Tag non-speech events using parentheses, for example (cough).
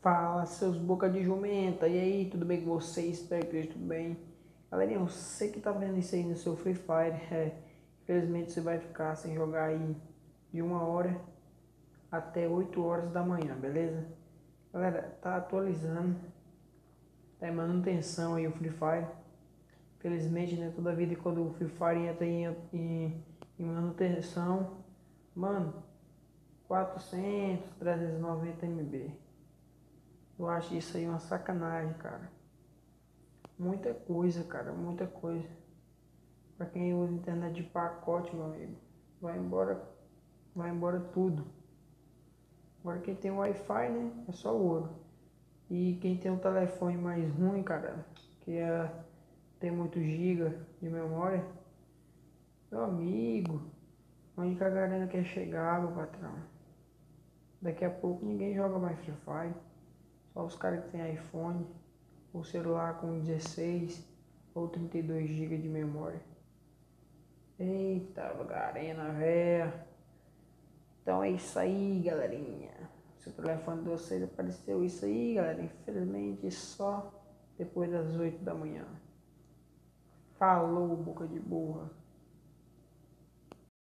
Fala, seus boca de jumenta. E aí, tudo bem com vocês? Espero que esteja tudo bem. Galerinha, sei que tá vendo isso aí no seu Free Fire. (laughs) É, infelizmente você vai ficar sem jogar aí de uma hora até 8 horas da manhã, beleza? Galera, tá atualizando. Tá em manutenção aí o Free Fire. Infelizmente, né? Toda vida quando o Free Fire entra em, em, em manutenção, mano, 400, 390 MB. Eu acho isso aí uma sacanagem, cara. Muita coisa, cara, muita coisa. Pra quem usa internet de pacote, meu amigo, vai embora, vai embora tudo. Agora quem tem Wi-Fi, né, é só ouro. E quem tem um telefone mais ruim, cara, que é, tem muito giga de memória, meu amigo, onde que a galera quer chegar, meu patrão? Daqui a pouco ninguém joga mais Free Fire. Só os caras que tem iPhone, ou celular com 16 ou 32 GB de memória. Eita, garena, véia. Então é isso aí, galerinha. Se o telefone de vocês apareceu isso aí, galera. Infelizmente só depois das 8 da manhã. Falou, boca de burra.